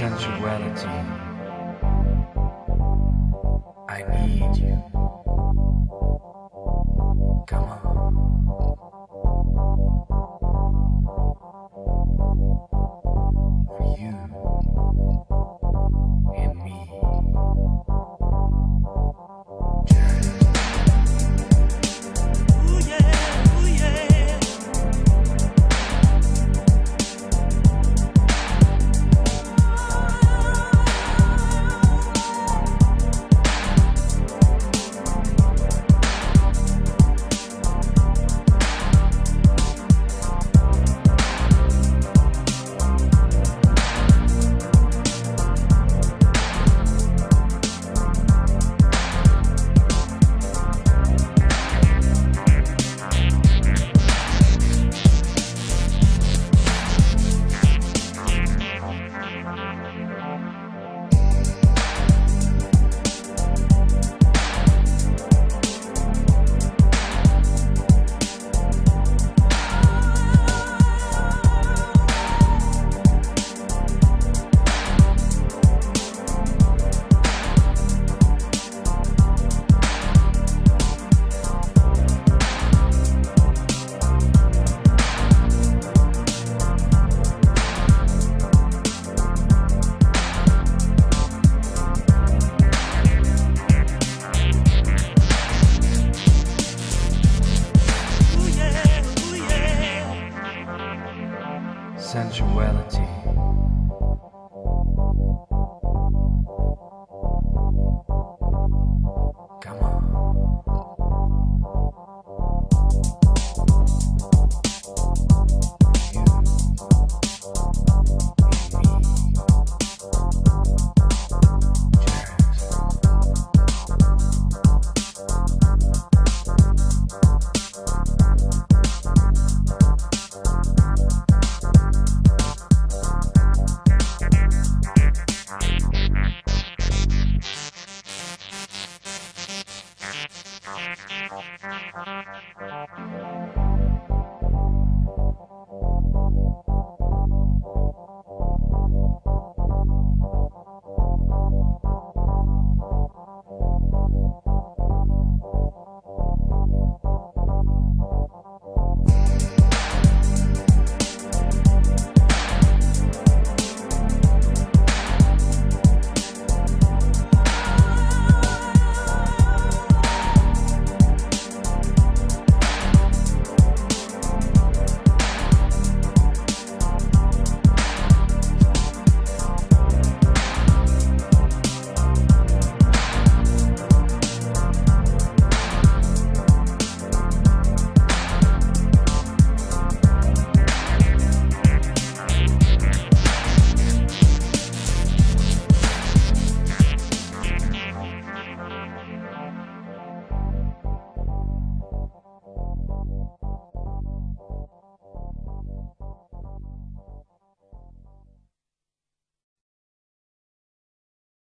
sensuality. I need you. sensuality.